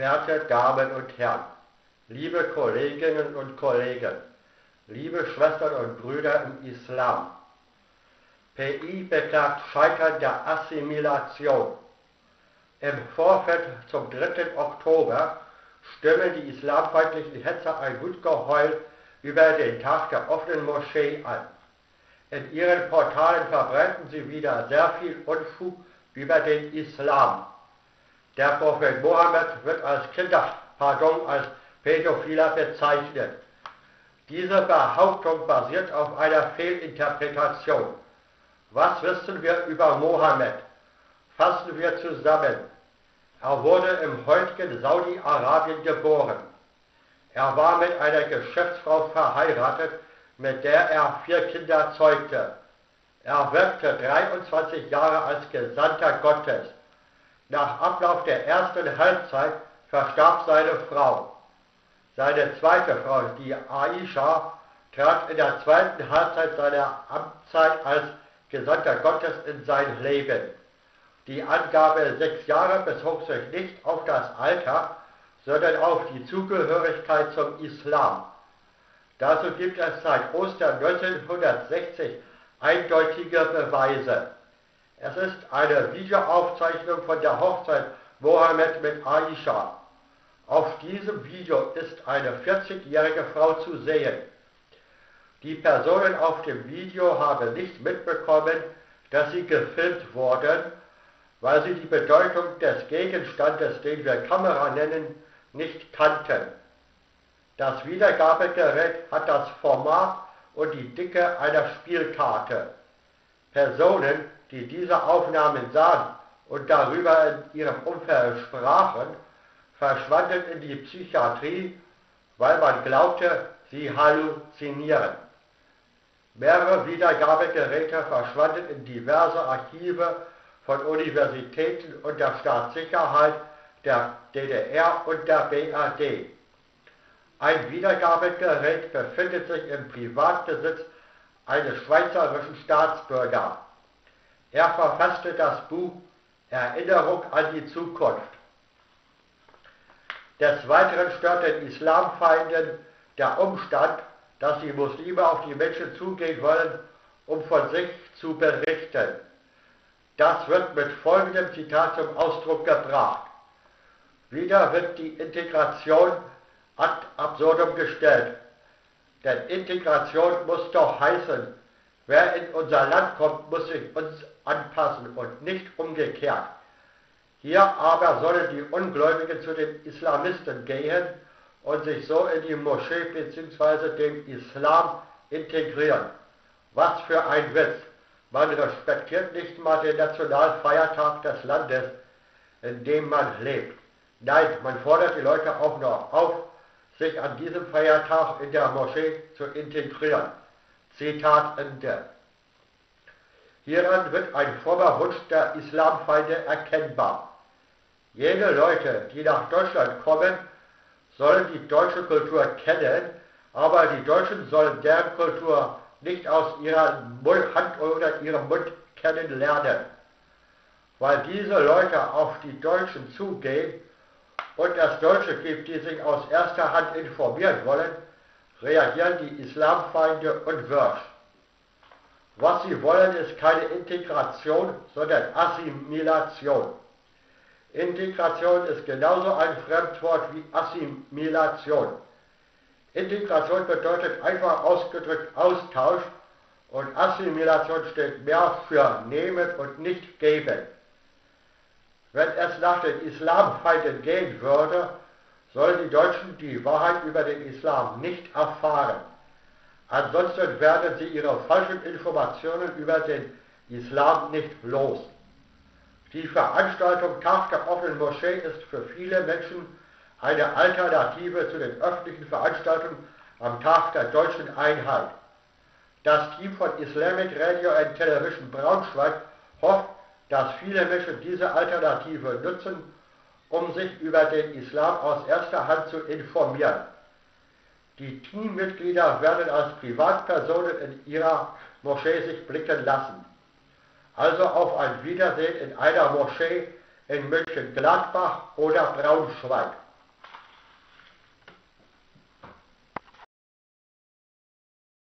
Verehrte Damen und Herren, liebe Kolleginnen und Kollegen, liebe Schwestern und Brüder im Islam, PI beklagt Scheitern der Assimilation. Im Vorfeld zum 3. Oktober stimmen die islamfeindlichen Hetzer ein Wutgeheul über den Tag der offenen Moschee an. In ihren Portalen verbreiten sie wieder sehr viel Unfug über den Islam. Der Prophet Mohammed wird als Kinder, pardon, als Pädophiler bezeichnet. Diese Behauptung basiert auf einer Fehlinterpretation. Was wissen wir über Mohammed? Fassen wir zusammen. Er wurde im heutigen Saudi-Arabien geboren. Er war mit einer Geschäftsfrau verheiratet, mit der er vier Kinder zeugte. Er wirkte 23 Jahre als Gesandter Gottes. Nach Ablauf der ersten Halbzeit verstarb seine Frau. Seine zweite Frau, die Aisha, trat in der zweiten Halbzeit seiner Amtszeit als Gesandter Gottes in sein Leben. Die Angabe sechs Jahre bezog sich nicht auf das Alter, sondern auf die Zugehörigkeit zum Islam. Dazu gibt es seit Ostern 1960 eindeutige Beweise. Es ist eine Videoaufzeichnung von der Hochzeit Mohammed mit Aisha. Auf diesem Video ist eine 40-jährige Frau zu sehen. Die Personen auf dem Video haben nicht mitbekommen, dass sie gefilmt wurden, weil sie die Bedeutung des Gegenstandes, den wir Kamera nennen, nicht kannten. Das Wiedergabegerät hat das Format und die Dicke einer Spielkarte. Personen, die diese Aufnahmen sahen und darüber in ihrem Umfeld sprachen, verschwanden in die Psychiatrie, weil man glaubte, sie halluzinieren. Mehrere Wiedergabegeräte verschwanden in diverse Archive von Universitäten und der Staatssicherheit der DDR und der BRD. Ein Wiedergabegerät befindet sich im Privatbesitz eines schweizerischen Staatsbürgers. Er verfasste das Buch Erinnerung an die Zukunft. Des Weiteren stört den Islamfeinden der Umstand, dass die Muslime auf die Menschen zugehen wollen, um von sich zu berichten. Das wird mit folgendem Zitat zum Ausdruck gebracht. Wieder wird die Integration ad absurdum gestellt. Denn Integration muss doch heißen, wer in unser Land kommt, muss sich uns anpassen und nicht umgekehrt. Hier aber sollen die Ungläubigen zu den Islamisten gehen und sich so in die Moschee bzw. den Islam integrieren. Was für ein Witz! Man respektiert nicht mal den Nationalfeiertag des Landes, in dem man lebt. Nein, man fordert die Leute auch noch auf, sich an diesem Feiertag in der Moschee zu integrieren. Zitat Ende. Hieran wird ein frommer Wunsch der Islamfeinde erkennbar. Jene Leute, die nach Deutschland kommen, sollen die deutsche Kultur kennen, aber die Deutschen sollen deren Kultur nicht aus ihrer Hand oder ihrem Mund kennenlernen. Weil diese Leute auf die Deutschen zugehen und es Deutsche gibt, die sich aus erster Hand informieren wollen, reagieren die Islamfeinde unwirsch. Was sie wollen, ist keine Integration, sondern Assimilation. Integration ist genauso ein Fremdwort wie Assimilation. Integration bedeutet einfach ausgedrückt Austausch und Assimilation steht mehr für nehmen und nicht geben. Wenn es nach den Islamfeinden gehen würde, sollen die Deutschen die Wahrheit über den Islam nicht erfahren. Ansonsten werden sie ihre falschen Informationen über den Islam nicht los. Die Veranstaltung Tag der offenen Moschee ist für viele Menschen eine Alternative zu den öffentlichen Veranstaltungen am Tag der deutschen Einheit. Das Team von Islamic Radio and Television Braunschweig hofft, dass viele Menschen diese Alternative nutzen, um sich über den Islam aus erster Hand zu informieren. Die Teammitglieder werden als Privatpersonen in ihrer Moschee sich blicken lassen. Also auf ein Wiedersehen in einer Moschee in München-Gladbach oder Braunschweig.